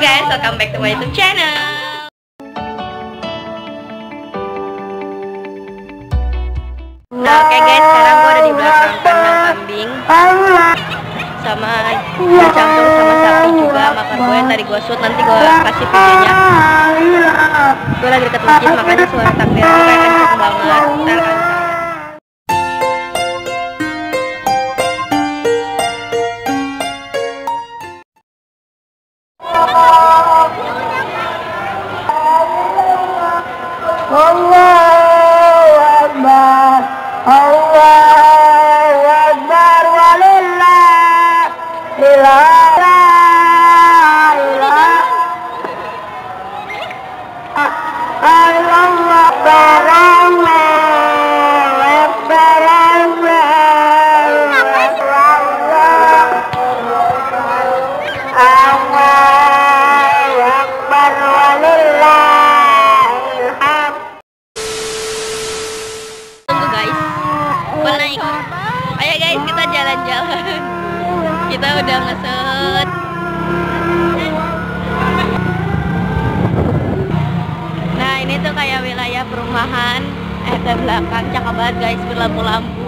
guys, welcome back to my YouTube channel. Nah, oke guys, sekarang gue ada di belakang kandang kambing. Sama dicampur sama sapi juga makar gue yang tadi gue shoot nanti gue kasih videonya. Gue lagi deket masjid makanya suara takbir gue kayak kenceng banget. Ntar kalian الله أكبر الله أكبر ولله إله Allah jalan-jalan kita udah ngeset nah ini tuh kayak wilayah perumahan eh ke belakang. Cakep banget guys berlampu-lampu